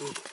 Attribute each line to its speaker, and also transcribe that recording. Speaker 1: Oh.